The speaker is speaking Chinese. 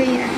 可以呀